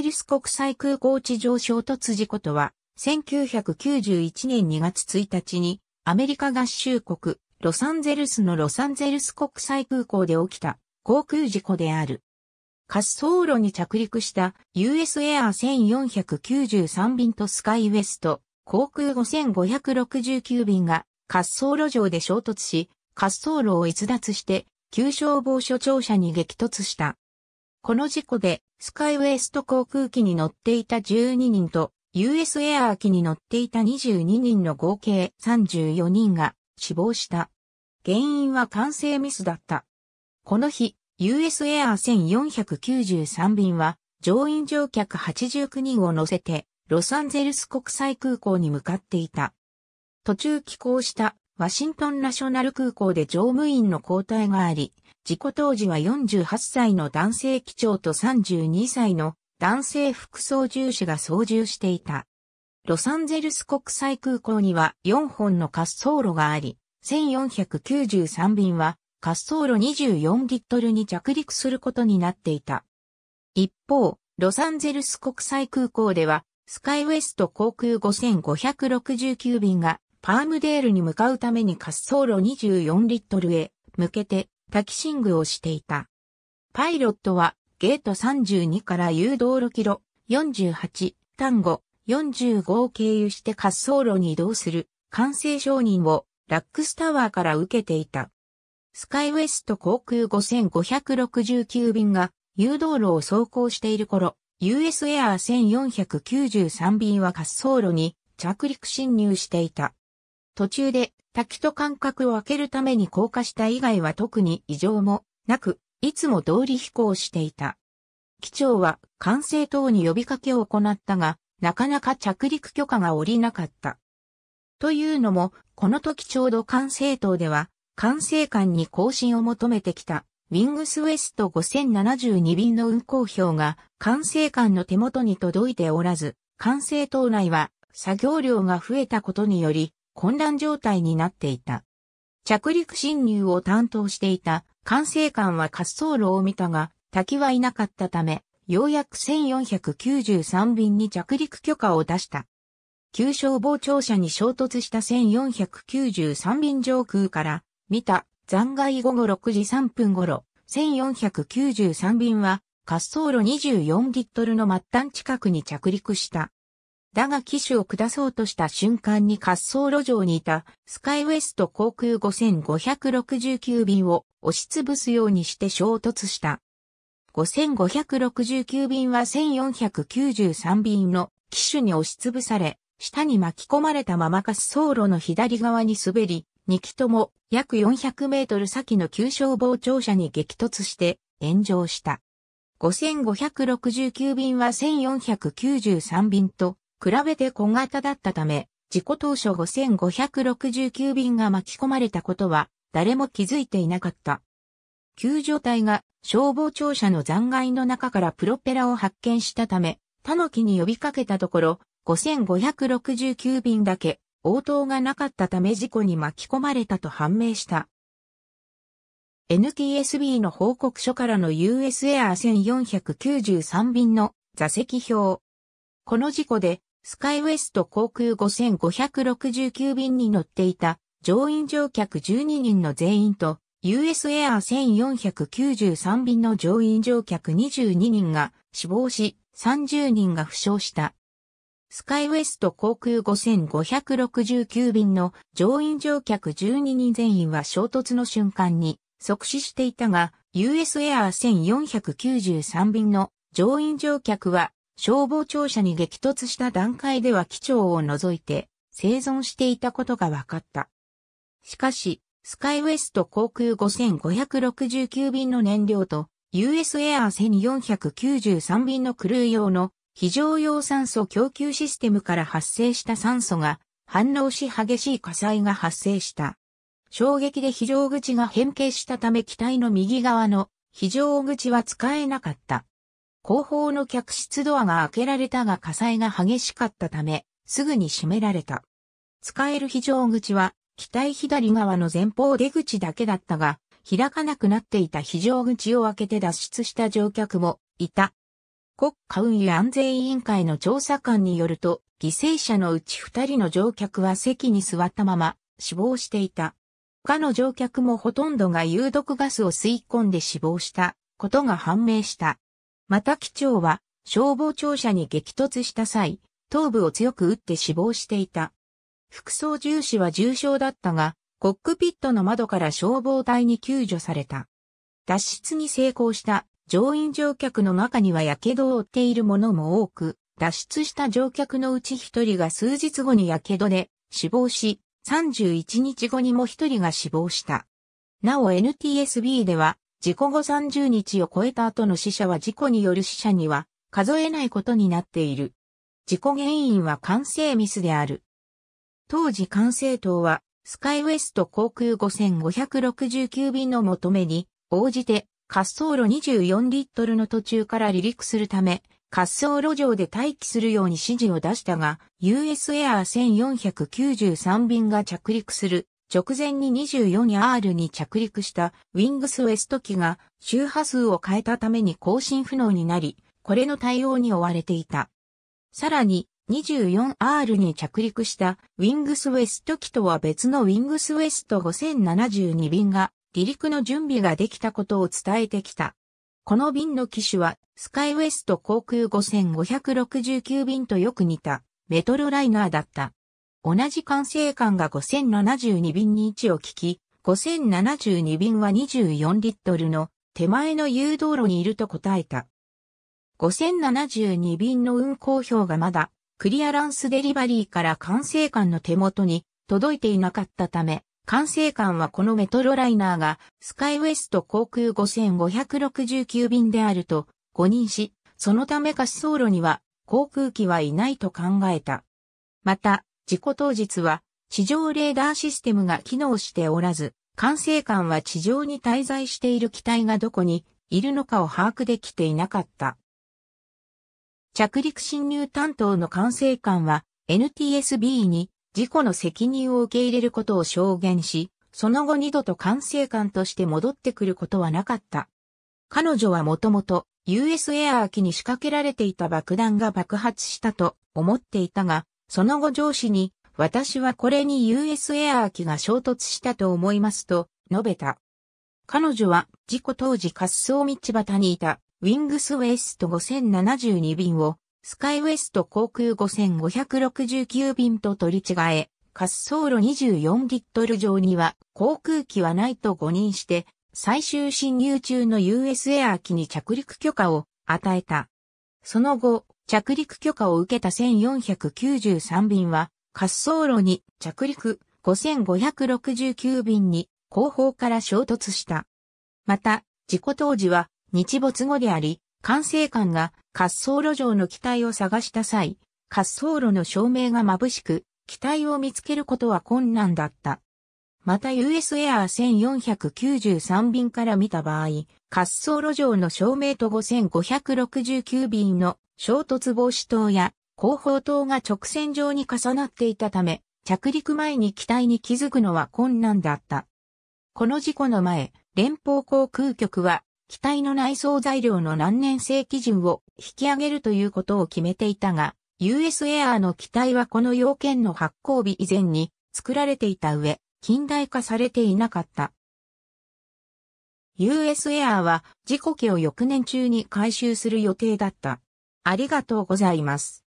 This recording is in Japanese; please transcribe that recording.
イギリス国際空港地上衝突事故とは、1991年2月1日に、アメリカ合衆国、ロサンゼルスのロサンゼルス国際空港で起きた航空事故である。滑走路に着陸した US エア1493便とスカイウェスト航空5569便が滑走路上で衝突し、滑走路を逸脱して急消防署庁舎に激突した。この事故でスカイウェスト航空機に乗っていた12人と US エアー機に乗っていた22人の合計34人が死亡した。原因は完成ミスだった。この日、US エアー1493便は乗員乗客89人を乗せてロサンゼルス国際空港に向かっていた。途中寄港したワシントンナショナル空港で乗務員の交代があり、事故当時は48歳の男性機長と32歳の男性副操縦士が操縦していた。ロサンゼルス国際空港には4本の滑走路があり、1493便は滑走路24リットルに着陸することになっていた。一方、ロサンゼルス国際空港では、スカイウェスト航空5569便がパームデールに向かうために滑走路24リットルへ向けてタキシングをしていた。パイロットはゲート32から誘導路キロ48単語45を経由して滑走路に移動する完成承認をラックスタワーから受けていた。スカイウェスト航空5569便が誘導路を走行している頃、US エアー1493便は滑走路に着陸侵入していた。途中で滝と間隔を空けるために降下した以外は特に異常もなく、いつも通り飛行していた。機長は管制等に呼びかけを行ったが、なかなか着陸許可が下りなかった。というのも、この時ちょうど管制塔では、管制官に更新を求めてきた、ウィングスウェスト5072便の運行表が管制官の手元に届いておらず、管制塔内は作業量が増えたことにより混乱状態になっていた。着陸侵入を担当していた管制官は滑走路を見たが滝はいなかったため、ようやく1493便に着陸許可を出した。旧消防庁舎に衝突した1493便上空から見た残骸午後6時3分頃、1493便は滑走路24リットルの末端近くに着陸した。だが機種を下そうとした瞬間に滑走路上にいたスカイウエスト航空5569便を押しつぶすようにして衝突した。5569便は1493便の機種に押しつぶされ、下に巻き込まれたまま滑走路の左側に滑り、2機とも約400メートル先の急消防庁舎に激突して炎上した。5569便は1493便と比べて小型だったため、事故当初5569便が巻き込まれたことは誰も気づいていなかった。救助隊が消防庁舎の残骸の中からプロペラを発見したため、タノキに呼びかけたところ、5569便だけ応答がなかったため事故に巻き込まれたと判明した。NTSB の報告書からの US エアー1493便の座席表。この事故でスカイウェスト航空5569便に乗っていた乗員乗客12人の全員と US エアー1493便の乗員乗客22人が死亡し30人が負傷した。スカイウェスト航空5569便の乗員乗客12人全員は衝突の瞬間に即死していたが、US エアー1493便の乗員乗客は消防庁舎に激突した段階では機長を除いて生存していたことが分かった。しかし、スカイウェスト航空5569便の燃料と US エアー1493便のクルー用の非常用酸素供給システムから発生した酸素が反応し激しい火災が発生した。衝撃で非常口が変形したため機体の右側の非常口は使えなかった。後方の客室ドアが開けられたが火災が激しかったため、すぐに閉められた。使える非常口は、機体左側の前方出口だけだったが、開かなくなっていた非常口を開けて脱出した乗客もいた。国家運輸安全委員会の調査官によると、犠牲者のうち二人の乗客は席に座ったまま死亡していた。他の乗客もほとんどが有毒ガスを吸い込んで死亡したことが判明した。また機長は消防庁舎に激突した際、頭部を強く打って死亡していた。副操縦士は重傷だったが、コックピットの窓から消防隊に救助された。脱出に成功した乗員乗客の中には火傷を負っている者も多く、脱出した乗客のうち一人が数日後に火傷で死亡し、31日後にも一人が死亡した。なお NTSB では、事故後30日を超えた後の死者は事故による死者には数えないことになっている。事故原因は管制ミスである。当時管制塔はスカイウエスト航空5569便の求めに応じて滑走路24リットルの途中から離陸するため滑走路上で待機するように指示を出したが US エアー1493便が着陸する直前に 24R に着陸したウィングスウェスト機が周波数を変えたために更新不能になり、これの対応に追われていた。さらに 24R に着陸したウィングスウェスト機とは別のウィングスウェスト5072便が離陸の準備ができたことを伝えてきた。この便の機種はスカイウェスト航空5569便とよく似たメトロライナーだった。同じ管制官が5072便に位置を聞き、5072便は24リットルの手前の誘導路にいると答えた。5072便の運行表がまだクリアランスデリバリーから管制官の手元に届いていなかったため、管制官はこのメトロライナーがスカイウエスト航空5569便であると誤認し、そのため滑走路には航空機はいないと考えた。また、事故当日は地上レーダーシステムが機能しておらず、管制官は地上に滞在している機体がどこにいるのかを把握できていなかった。着陸侵入担当の管制官は NTSB に事故の責任を受け入れることを証言し、その後二度と管制官として戻ってくることはなかった。彼女はもともと US エアー機に仕掛けられていた爆弾が爆発したと思っていたが、その後上司に私はこれに US エアー機が衝突したと思いますと述べた。彼女は事故当時滑走道端にいたウィングスウェスト5072便をスカイウェスト航空5569便と取り違え、滑走路24リットル上には航空機はないと誤認して、最終侵入中の US エアー機に着陸許可を与えた。その後、着陸許可を受けた1493便は、滑走路に着陸5569便に後方から衝突した。また、事故当時は日没後であり、管制官が滑走路上の機体を探した際、滑走路の照明が眩しく、機体を見つけることは困難だった。また US エアー1493便から見た場合、滑走路上の照明と5569便の衝突防止灯や後方灯が直線上に重なっていたため、着陸前に機体に気づくのは困難だった。この事故の前、連邦航空局は機体の内装材料の何年生基準を引き上げるということを決めていたが、US エアーの機体はこの要件の発行日以前に作られていた上、近代化されていなかった。US エアーは事故機を翌年中に回収する予定だった。ありがとうございます。